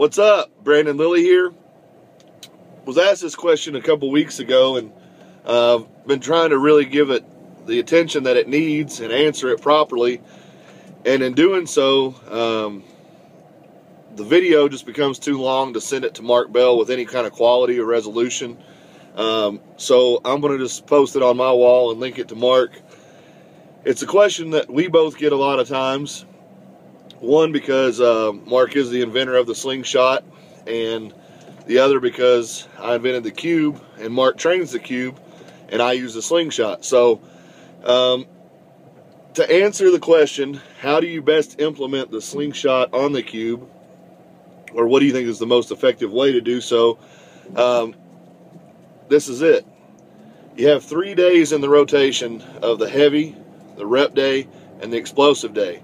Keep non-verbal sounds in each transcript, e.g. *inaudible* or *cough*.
What's up? Brandon Lilly here. Was asked this question a couple weeks ago and uh, been trying to really give it the attention that it needs and answer it properly. And in doing so, um, the video just becomes too long to send it to Mark Bell with any kind of quality or resolution. Um, so I'm going to just post it on my wall and link it to Mark. It's a question that we both get a lot of times. One, because uh, Mark is the inventor of the slingshot, and the other because I invented the cube, and Mark trains the cube, and I use the slingshot. So, um, to answer the question, how do you best implement the slingshot on the cube, or what do you think is the most effective way to do so? Um, this is it. You have three days in the rotation of the heavy, the rep day, and the explosive day.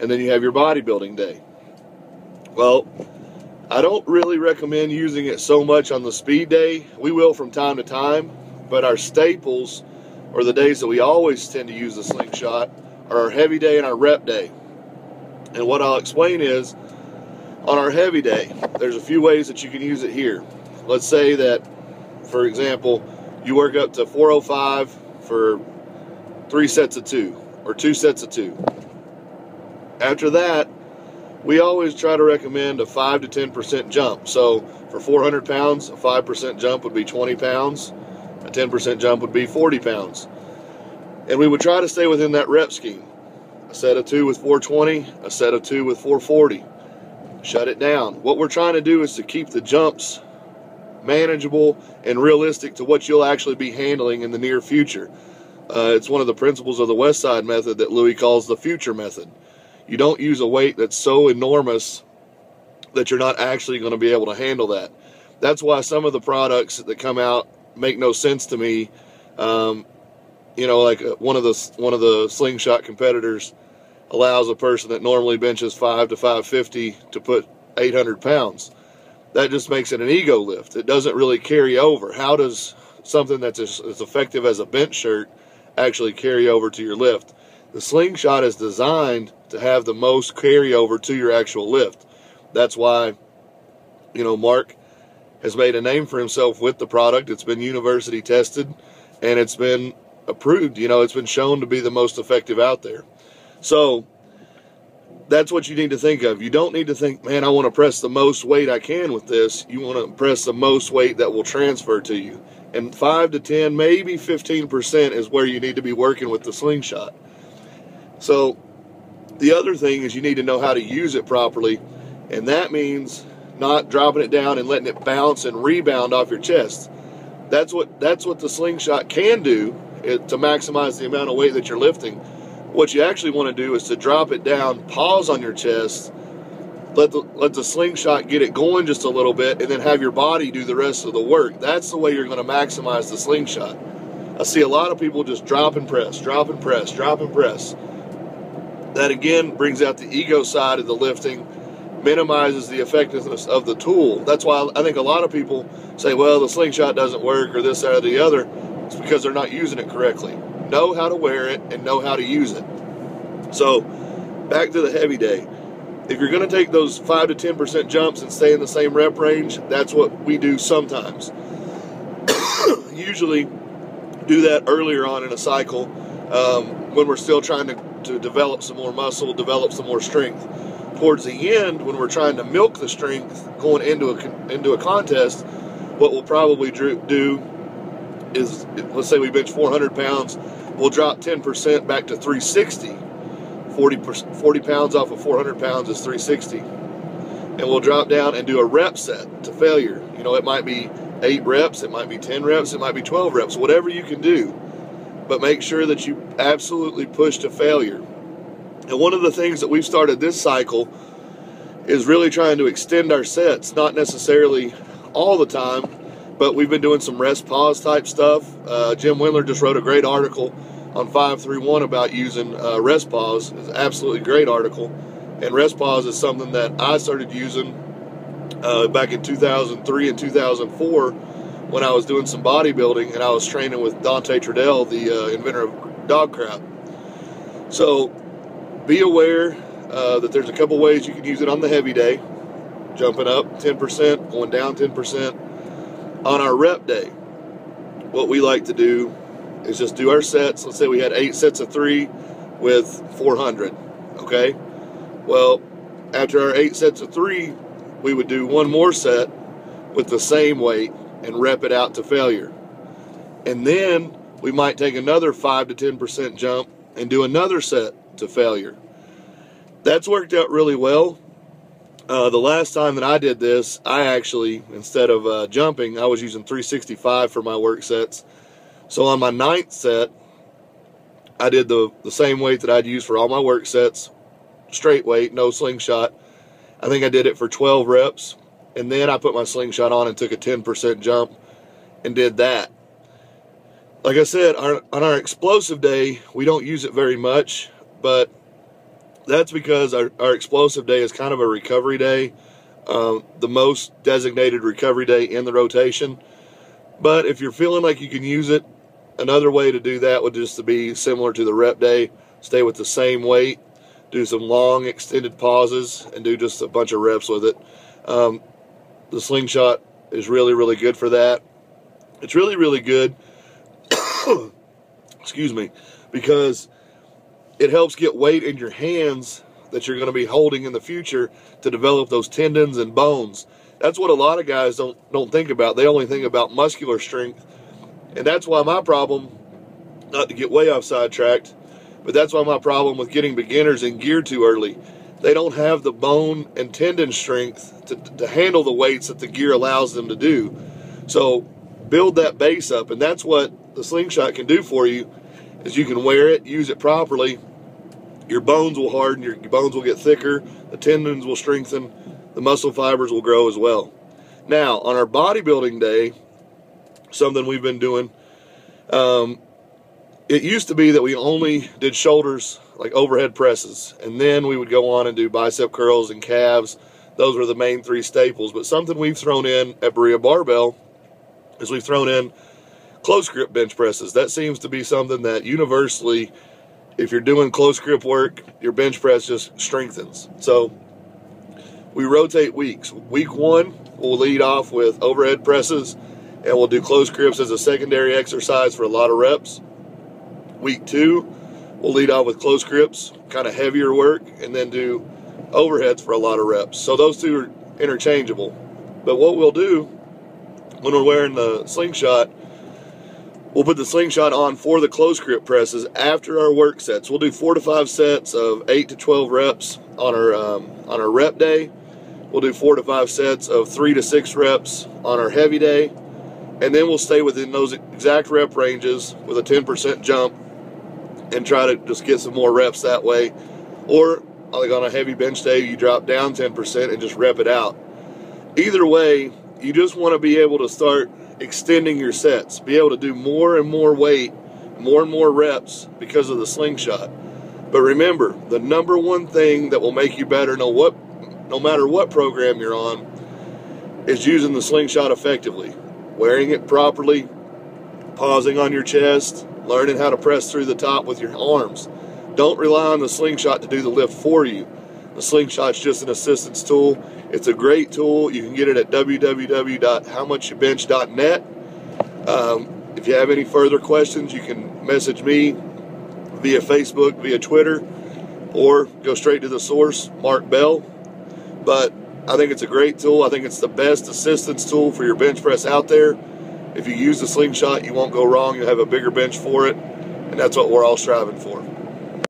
And then you have your bodybuilding day. Well, I don't really recommend using it so much on the speed day. We will from time to time, but our staples, or the days that we always tend to use the slingshot, are our heavy day and our rep day. And what I'll explain is, on our heavy day, there's a few ways that you can use it here. Let's say that for example, you work up to 405 for three sets of two or two sets of two. After that, we always try to recommend a 5 to 10% jump. So for 400 pounds, a 5% jump would be 20 pounds, a 10% jump would be 40 pounds. And we would try to stay within that rep scheme. A set of two with 420, a set of two with 440. Shut it down. What we're trying to do is to keep the jumps manageable, and realistic to what you'll actually be handling in the near future. Uh, it's one of the principles of the Westside method that Louie calls the future method. You don't use a weight that's so enormous that you're not actually going to be able to handle that. That's why some of the products that come out make no sense to me. Um, you know, like uh, one of the one of the slingshot competitors allows a person that normally benches five to five fifty to put 800 pounds that just makes it an ego lift. It doesn't really carry over. How does something that's as, as effective as a bench shirt actually carry over to your lift? The slingshot is designed to have the most carryover to your actual lift. That's why, you know, Mark has made a name for himself with the product. It's been university tested and it's been approved. You know, it's been shown to be the most effective out there. So, that's what you need to think of. You don't need to think, man, I want to press the most weight I can with this. You want to press the most weight that will transfer to you. And 5 to 10, maybe 15% is where you need to be working with the slingshot. So, the other thing is you need to know how to use it properly. And that means not dropping it down and letting it bounce and rebound off your chest. That's what that's what the slingshot can do it, to maximize the amount of weight that you're lifting what you actually want to do is to drop it down, pause on your chest, let the let the slingshot get it going just a little bit, and then have your body do the rest of the work. That's the way you're going to maximize the slingshot. I see a lot of people just drop and press, drop and press, drop and press. That again brings out the ego side of the lifting, minimizes the effectiveness of the tool. That's why I think a lot of people say, well, the slingshot doesn't work or this, or the other. It's because they're not using it correctly know how to wear it and know how to use it. So, back to the heavy day. If you're going to take those 5 to 10% jumps and stay in the same rep range, that's what we do sometimes. *coughs* Usually, do that earlier on in a cycle um, when we're still trying to, to develop some more muscle, develop some more strength. Towards the end, when we're trying to milk the strength going into a, into a contest, what we'll probably do is let's say we bench 400 pounds, we'll drop 10% back to 360. 40, 40 pounds off of 400 pounds is 360. And we'll drop down and do a rep set to failure. You know, it might be eight reps, it might be 10 reps, it might be 12 reps, whatever you can do. But make sure that you absolutely push to failure. And one of the things that we've started this cycle is really trying to extend our sets, not necessarily all the time, but we've been doing some rest pause type stuff. Uh, Jim Wendler just wrote a great article on 531 about using uh, rest pause. It's an absolutely great article. And rest pause is something that I started using uh, back in 2003 and 2004 when I was doing some bodybuilding and I was training with Dante Trudell, the uh, inventor of DoggCrapp. So be aware uh, that there's a couple ways you can use it on the heavy day. jumping up 10%, going down 10%. On our rep day, what we like to do is just do our sets. Let's say we had eight sets of three with 400. Okay. Well, after our eight sets of three, we would do one more set with the same weight and rep it out to failure. And then we might take another 5 to 10% jump and do another set to failure. That's worked out really well. Uh, the last time that I did this, I actually, instead of uh, jumping, I was using 365 for my work sets. So on my ninth set, I did the, the same weight that I'd use for all my work sets, straight weight, no slingshot. I think I did it for 12 reps. And then I put my slingshot on and took a 10% jump and did that. Like I said, our, on our explosive day, we don't use it very much, but that's because our, our explosive day is kind of a recovery day, um, the most designated recovery day in the rotation. But if you're feeling like you can use it, another way to do that would just to be similar to the rep day, stay with the same weight, do some long extended pauses, and do just a bunch of reps with it. Um, the slingshot is really, really good for that. It's really, really good. *coughs* Excuse me, because it helps get weight in your hands that you're going to be holding in the future to develop those tendons and bones. That's what a lot of guys don't don't think about. They only think about muscular strength. And that's why my problem, not to get way off sidetracked, but that's why my problem with getting beginners in gear too early. They don't have the bone and tendon strength to, to handle the weights that the gear allows them to do. So build that base up, and that's what the slingshot can do for you is you can wear it, use it properly, your bones will harden, your bones will get thicker, the tendons will strengthen, the muscle fibers will grow as well. Now, on our bodybuilding day, something we've been doing, um, it used to be that we only did shoulders, like overhead presses, and then we would go on and do bicep curls and calves. Those were the main three staples. But something we've thrown in at Berea Barbell is we've thrown in close grip bench presses. That seems to be something that universally, if you're doing close grip work, your bench press just strengthens. So we rotate weeks. Week one, we'll lead off with overhead presses and we'll do close grips as a secondary exercise for a lot of reps. Week two, we'll lead off with close grips, kind of heavier work, and then do overheads for a lot of reps. So those two are interchangeable. But what we'll do when we're wearing the slingshot We'll put the slingshot on for the close grip presses after our work sets. We'll do four to five sets of eight to 12 reps on our, um, on our rep day. We'll do four to five sets of three to six reps on our heavy day. And then we'll stay within those exact rep ranges with a 10% jump and try to just get some more reps that way. Or like on a heavy bench day, you drop down 10% and just rep it out. Either way, you just want to be able to start extending your sets, be able to do more and more weight, more and more reps because of the slingshot. But remember, the number one thing that will make you better, no what, no matter what program you're on, is using the slingshot effectively, wearing it properly, pausing on your chest, learning how to press through the top with your arms. Don't rely on the slingshot to do the lift for you. The slingshot's just an assistance tool. It's a great tool. You can get it at www.howmuchyoubench.net. Um, if you have any further questions, you can message me via Facebook, via Twitter, or go straight to the source, Mark Bell. But I think it's a great tool. I think it's the best assistance tool for your bench press out there. If you use the slingshot, you won't go wrong. You'll have a bigger bench for it, and that's what we're all striving for.